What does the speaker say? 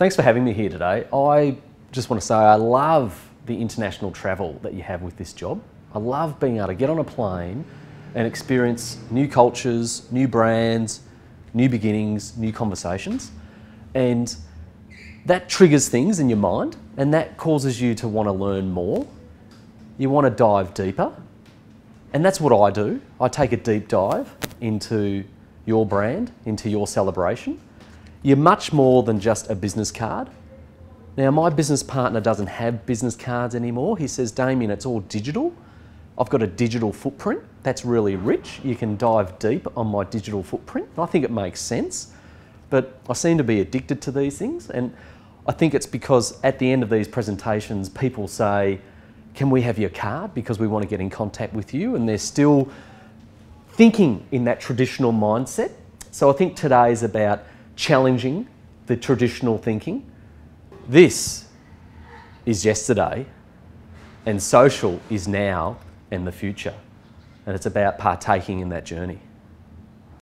Thanks for having me here today. I just want to say I love the international travel that you have with this job. I love being able to get on a plane and experience new cultures, new brands, new beginnings, new conversations. And that triggers things in your mind and that causes you to want to learn more. You want to dive deeper. And that's what I do. I take a deep dive into your brand, into your celebration. You're much more than just a business card. Now, my business partner doesn't have business cards anymore. He says, Damien, it's all digital. I've got a digital footprint that's really rich. You can dive deep on my digital footprint. I think it makes sense, but I seem to be addicted to these things. And I think it's because at the end of these presentations, people say, Can we have your card? Because we want to get in contact with you. And they're still thinking in that traditional mindset. So I think today is about challenging the traditional thinking. This is yesterday, and social is now and the future. And it's about partaking in that journey.